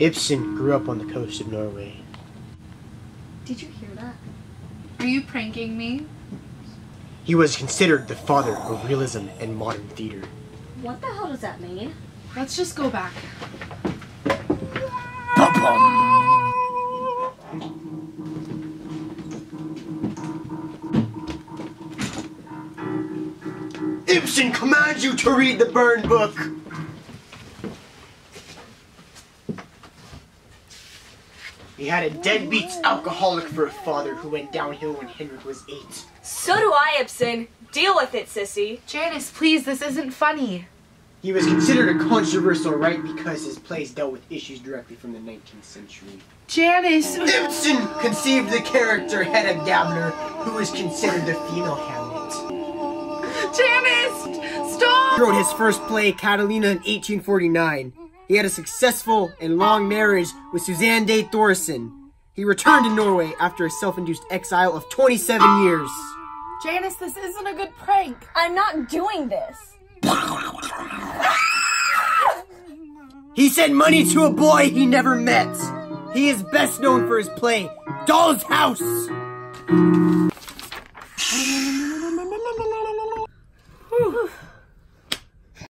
Ibsen grew up on the coast of Norway. Did you hear that? Are you pranking me? He was considered the father of realism and modern theater. What the hell does that mean? Let's just go back. Ibsen commands you to read the burned book! He had a deadbeat alcoholic for a father who went downhill when Henrik was eight. So do I, Ibsen. Deal with it, sissy. Janice, please, this isn't funny. He was considered a controversial right because his plays dealt with issues directly from the 19th century. Janice! Ibsen conceived the character Hedda Gabler, who was considered the female Hamlet. Janice! Stop! He wrote his first play, Catalina, in 1849. He had a successful and long marriage with Suzanne Daae Thoresen. He returned to Norway after a self-induced exile of 27 years. Janice, this isn't a good prank. I'm not doing this. he sent money to a boy he never met. He is best known for his play, Doll's House. Whew.